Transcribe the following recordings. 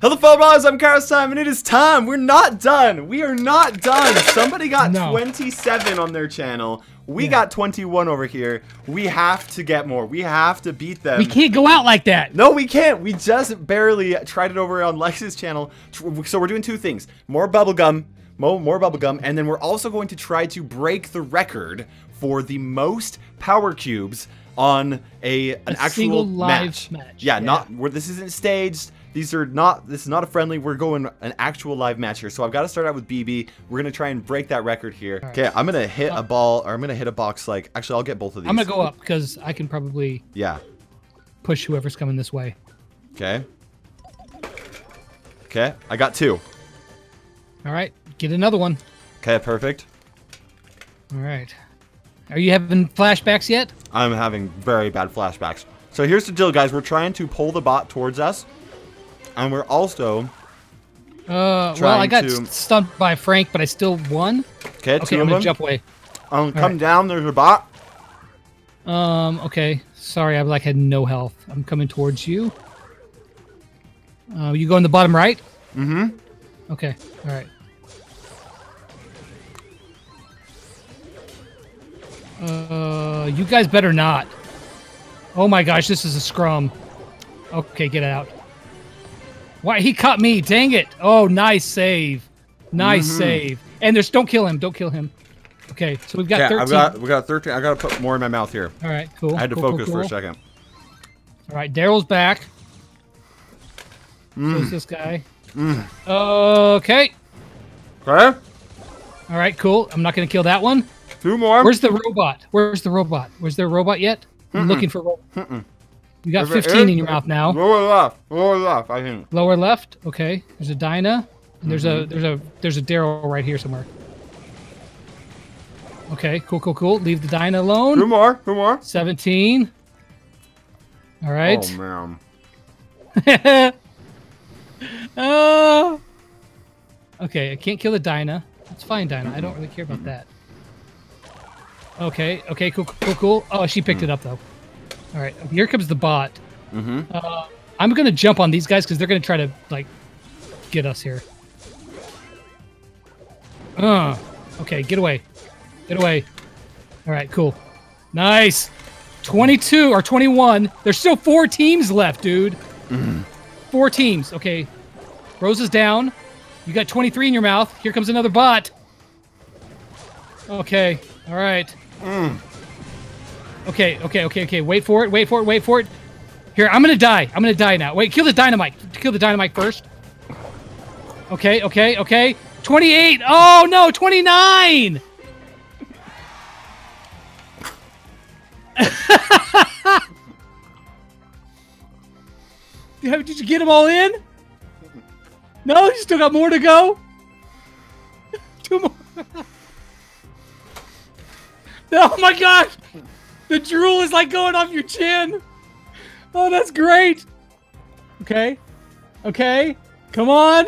Hello, fellow brothers. I'm Kairos Time, and it is time. We're not done. We are not done. Somebody got No. 27 on their channel. We Yeah. got 21 over here. We have to get more. We have to beat them. We can't go out like that. No, we can't. We just barely tried it over on Lex's channel. So we're doing two things: more bubblegum, more, more bubblegum, and then we're also going to try to break the record for the most power cubes on a an A actual live match. match. Yeah, Yeah. not where this isn't staged. These are not. This is not a friendly. We're going an actual live match here. So I've got to start out with Bibi. We're gonna try and break that record here. right. Okay, I'm gonna hit a uh, ball, or I'm gonna hit a box. Like, actually, I'll get both of these. I'm gonna go up because I can probably Yeah. push whoever's coming this way. Okay. Okay, I got two. All right, get another one. Okay, perfect. All right. Are you having flashbacks yet? I'm having very bad flashbacks. So here's the deal, guys. We're trying to pull the bot towards us, and we're also Uh, well, I got to- stumped by Frank, but I still won. okay. Okay, I'm gonna jump away. Um, come right. down. There's a bot. Um, okay. Sorry, I like had no health. I'm coming towards you. Uh, you go in the bottom right. Mm-hmm. Okay. All right. Uh, you guys better not. Oh my gosh, this is a scrum. Okay, get out. Why he caught me? Dang it! Oh, nice save, nice Mm-hmm. save. And there's don't kill him, don't kill him. Okay, so we've got Okay, 13. I've got we got 13. I gotta put more in my mouth here. All right, cool. I had to cool, cool, focus for a second. All right, Darryl's back. Mm. Who's this guy? Mm. Okay. Okay. All right, cool. I'm not gonna kill that one. Two more. Where's the robot? Where's the robot? Was there a robot yet? I'm looking for. Ro- you got If 15 is- in your mouth now. Lower left. Lower left. I think. Lower left. Okay. There's a Dinah. And there's Mm-hmm. a there's a there's a Darryl right here somewhere. Okay. Cool. Cool. Cool. Leave the Dinah Two more. Two more. 17. All right. Oh man. oh. Ah. Okay, I can't kill the Dinah. It's fine, Dinah. I don't really care about mm-hmm. that. Okay, okay, cool, cool, cool. Oh, she picked it mm. up though. All right, here comes the bot. Mm-hmm. Uh, I'm gonna jump on these guys because they're gonna try to like get us here. Uh, okay, get away, get away. All right, cool, nice. 22 or 21. There's still four teams left, dude. Four teams. Okay, Rose is down. You got 23 in your mouth. Here comes another bot. Okay, all right. Okay, okay, okay, okay. Wait for it. Wait for it. Wait for it. Here, I'm gonna die. I'm gonna die now. Wait, kill the Dynamike. Kill the Dynamike first. Okay, okay, okay. 28. Oh no, 29. Did you get them all in? No, you still got more to go. Two more. oh my gosh, the drool is like going off your chin. Oh, that's great. Okay, okay, come on.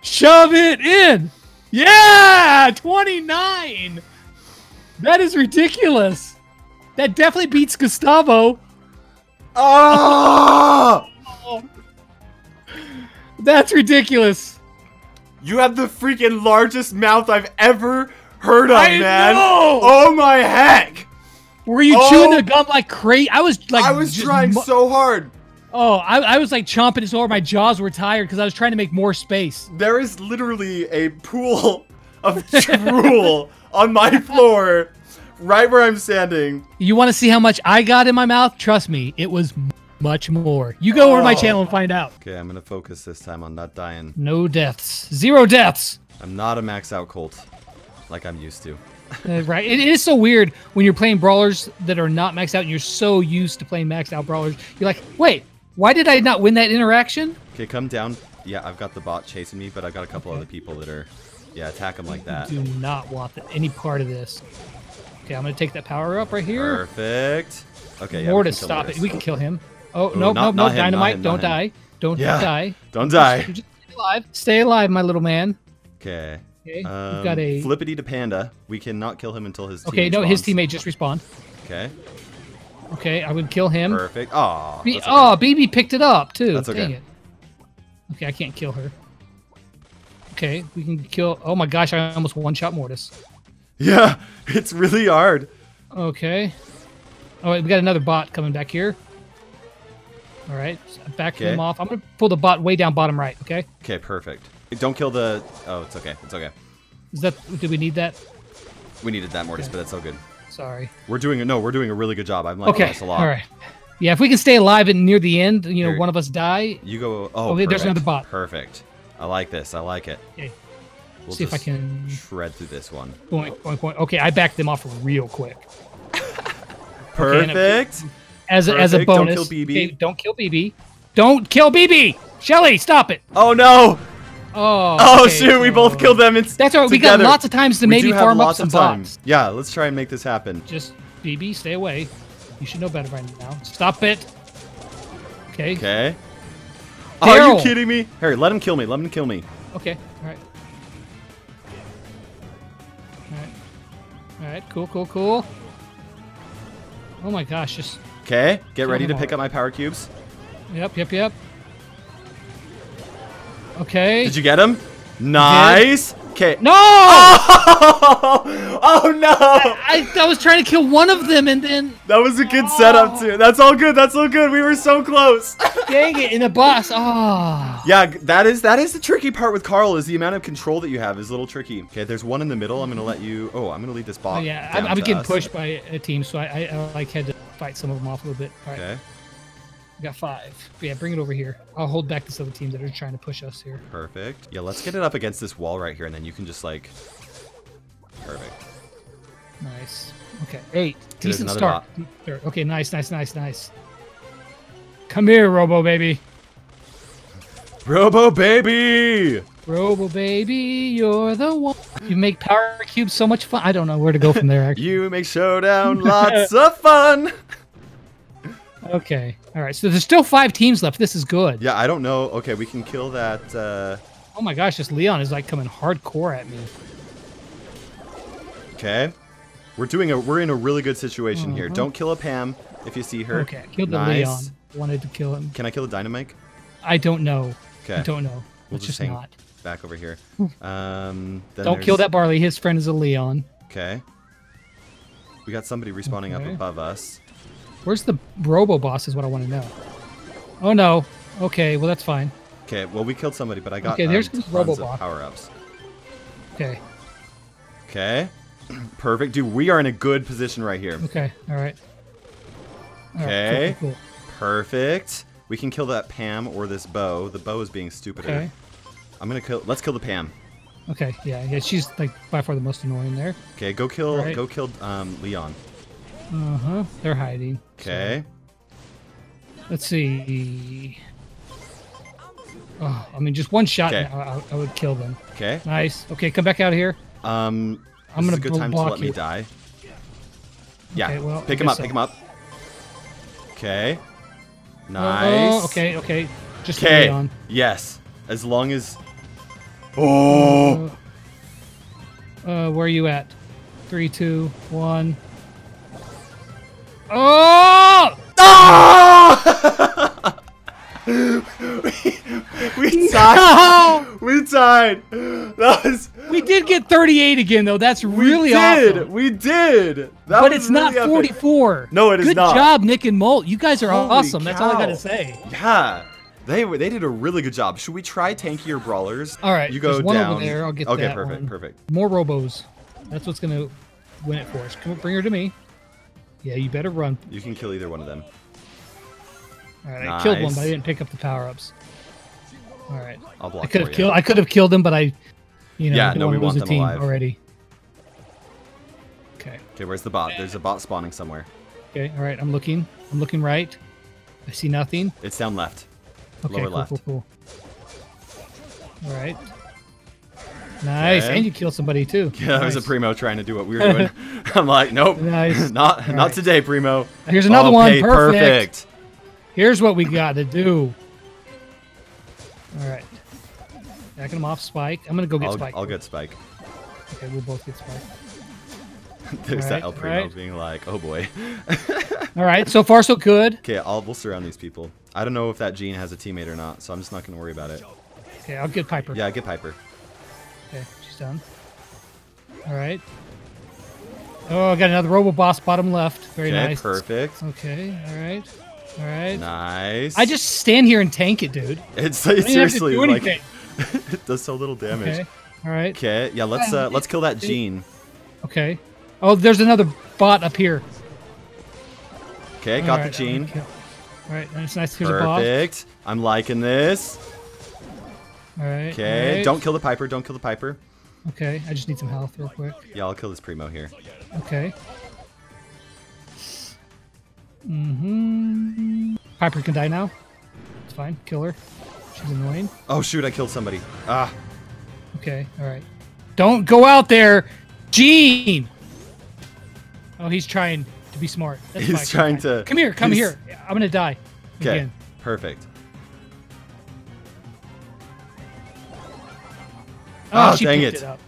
Shove it in. Yeah, 29. That is ridiculous. That definitely beats Gustavo. Oh! That's ridiculous. You have the freaking largest mouth I've ever heard of, I man. know! Oh my heck! Were you Oh. chewing the oh. gum like crazy? I was like, I was trying so hard. Oh, I, I was like chomping it so hard my jaws were tired because I was trying to make more space. There is literally a pool of drool on my floor, right where I'm standing. You want to see how much I got in my mouth? Trust me, it was much more. You go over to my Oh. channel and find out. Okay, I'm gonna focus this time on not dying. No deaths, zero deaths. I'm not a max out Colt, like I'm used to. Uh, right? It is so weird when you're playing brawlers that are not maxed out. and You're so used to playing maxed out brawlers. You're like, wait, why did I not win that interaction? Okay, come down. Yeah, I've got the bot chasing me, but I've got a couple Okay. other people that are, yeah, attack them like that. Do not want any part of this. Okay, I'm gonna take that power up right here. Perfect. Okay, yeah. More to stop it. We can kill him. Oh Ooh, no, not- no, no! Dynamike! him, Don't him. die! Don't Yeah. die! Don't die. Just stay alive. Stay alive, my little man. Okay. Okay, Um, we've got a. Flippity to Panda. We cannot kill him until his. Okay, no, his teammate just respawned. Okay. Okay, I would kill him. Perfect. Aw. Okay. oh, Bibi picked it up too. That's okay. Dang it. Okay, I can't kill her. Okay, we can kill. Oh my gosh, I almost one shot Mortis. Yeah, it's really hard. Okay. Oh, wait, we got another bot coming back here. All right, back Okay. him off. I'm gonna pull the bot way down bottom right. Okay. Okay, perfect. Don't kill the. Oh, it's okay. It's okay. Is that? Do we need that? We needed that, Mortis, but that's all good. Sorry. We're doing a no, we're doing a really good job. I'm liking Okay. this a lot. All right. Yeah, if we can stay alive and near the end, you know, Here. one of us die. You go. Oh, Okay, there's another bot. Perfect. I like this. I like it. Okay. We'll See if I can- shred through this one. Point, point, point. Okay, I backed them off real quick. Perfect. As a, as a Perfect. Don't bonus. kill Bibi. Okay, don't kill Bibi. Don't kill Bibi. Shelly, stop it. Oh no! Oh. Oh okay, shoot! We both killed them. It's That's all right. We got lots of times to We maybe farm up some bots. Yeah, let's try and make this happen. Just Bibi, stay away. You should know better by now. Stop it. Okay. Okay. Are you kidding me? Harry, let him kill me. Let him kill me. Okay. All right. All right. All right. Cool. Cool. Cool. Oh my gosh! Just Okay. Get ready to pick up my power cubes. yep. Yep. Yep. Okay. Did you get him? Nice. Okay. No! Oh, oh no! I, I was trying to kill one of them and then That was a good setup too. Oh. That's all good. That's all good. We were so close. dang it in the boss. Oh. yeah, that is that is the tricky part with Carl is the amount of control that you have is a little tricky. Okay, there's one in the middle. I'm gonna let you. Oh, I'm gonna lead this Oh, yeah, I'm, I'm getting us. pushed by a team, so I, I, I like had to fight some of them off a little bit. All right, Okay, we got five. Yeah, bring it over here. I'll hold back this other team that are trying to push us here. perfect. Yeah, let's get it up against this wall right here, and then you can just like. Perfect. Nice. Okay, eight. Decent start. Third. Okay, nice, nice, nice, nice. Come here, Robo baby. Robo baby. Robo baby, you're the one. You make power cubes so much fun. I don't know where to go from there. Actually. You make showdown lots of fun. Okay. All right. So there's still five teams left. This is good. Yeah, I don't know. Okay, we can kill that. Uh, Oh my gosh, this Leon is like coming hardcore at me. okay, we're doing a. We're in a really good situation here. Don't kill a Pam if you see her. Uh-huh. Okay, I killed the nice. Leon. Wanted to kill him. Can I kill the Dynamike? I don't know. Okay. I don't know. We'll Let's just hang not. back over here. Um, then Don't kill that Barley. His friend is a Leon. Okay. We got somebody respawning up above us. Where's the Robo boss? Is what I want to know. Oh no. Okay. Well, that's fine. Okay, well we killed somebody, but I got Okay, there's um, this tons Roboboss. of power ups. Okay. Okay, perfect, dude. We are in a good position right here. Okay. All right. All right, cool, Okay. cool, cool. Perfect. We can kill that Pam or this Bo. The Bo is being stupider. Okay. I'm gonna kill. Let's kill the Pam. Okay. Yeah. Yeah. She's like by far the most annoying there. Okay, go kill. Alright. Go kill um, Leon. Uh huh. They're hiding. So, Okay. let's see. Oh, I mean, just one shot, Okay. and I, I, I would kill them. Okay. Nice. Okay, come back out here. Um, I'm gonna a good time to block let me die. Yeah. Okay, well, pick him up. guess Pick him up. Okay. Nice. Oh, okay. Okay. Just Okay. Leon. Yes. As long as. Oh. Uh, where are you at? Three, two, one. Oh! Ah! we, we tied. We tied. That was. We did get 38 again, though. That's really we did. awesome. We did. That But it's not really epic. 44. No, it is Good not. Good job, Nick and Molt. You guys are Holy awesome. That's all I gotta say. Yeah. They were- they did a really good job. Should we try tankier brawlers? All right, You go one over down. there. I'll get okay, that perfect, one. perfect. More robos. That's what's gonna win it for us. Come on, bring her to me. Yeah, you better run. You can kill either one of them. All right, I killed one, but I didn't pick up the power ups. All right, I'll block I could have killed. I could have killed them, but I, you know, Yeah, no, we want the them team alive. already. Okay. Okay, where's the bot? There's a bot spawning somewhere. Okay. All right. I'm looking. I'm looking right. I see nothing. It's down left. Okay. Lower cool, left. cool. Cool. All right. Nice. Okay. And you kill somebody too. Yeah, that was a primo trying to do what we were doing. I'm like, nope, Nice. not All not right. today, primo. Here's another one. Okay, Perfect. Here's what we got to do. All right. Backing him off Spike. I'm gonna go get I'll, Spike. I'll get Spike. Okay, we'll both get Spike. There's that El Primo alright. being like, oh boy. All right, so far so good. Okay, I'll we'll surround these people. I don't know if that Gene has a teammate or not, so I'm just not gonna worry about it. Okay, I'll get Piper. Yeah, get Piper. Okay, she's done. All right. Oh, I got another Robo Boss bottom left. Very Okay, nice. perfect. Okay, all right. All right. Nice. I just stand here and tank it, dude. it's, I it's don't even have to seriously like it does so little damage. Okay. All right. Okay, yeah, let's uh let's kill that gene. Okay. Oh, there's another bot up here. Okay, got right, the gene. I'm gonna kill- All right, that's nice. Here's. Perfect. I'm liking this. Okay, right. don't kill the Piper. Don't kill the Piper. Okay, I just need some health real quick. Yeah, I'll kill this Primo here. Okay. Mm-hmm. Piper can die now. It's fine. Kill her. She's annoying. Oh shoot, I killed somebody. Ah, Okay. All right. Don't go out there, Gene. Oh, he's trying to be smart. That's He's trying to- Come here. Come he's- here. I'm gonna die. okay, Again. perfect. Oh, Ah, she dang it. it.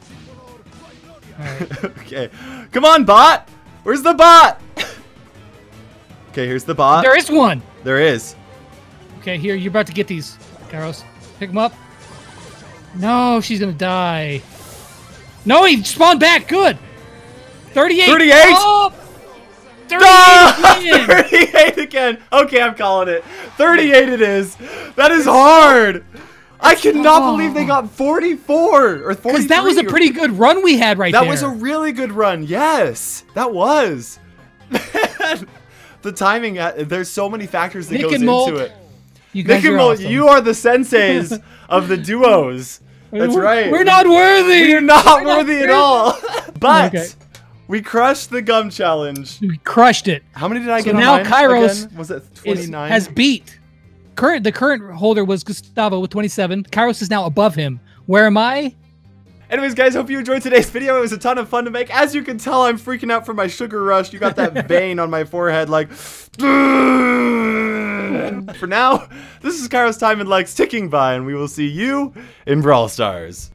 Okay, come on, bot. Where's the bot? okay, here's the bot. there is one. there is. Okay, here you're about to get these, Kairos. Pick them up. No, she's gonna die. No, he spawned back. Good. 38. 38? Oh! 38 Ah, 38 again. Okay, I'm calling it. 38 it is. That is hard. I cannot Oh. believe they got 44 or 43. Because that was a pretty good run we had right That there. That was a really good run. Yes, that was. The timing. uh, There's so many factors that Nick goes into it. You Nick and are awesome. you are the senseis of the duos. That's We're- right. We're not worthy. We're not We're not worthy at all. but Okay. we crushed the gum challenge. We crushed it. How many did I So get? on now Kairos again? was it Is, 29? has beat. Current the current holder was Gustavo with 27. Kairos is now above him. Where am I? Anyways, guys, hope you enjoyed today's video. It was a ton of fun to make. As you can tell, I'm freaking out from my sugar rush. You got that vein on my forehead, like. For now, this is Kairos Time and Lex ticking by, and we will see you in Brawl Stars.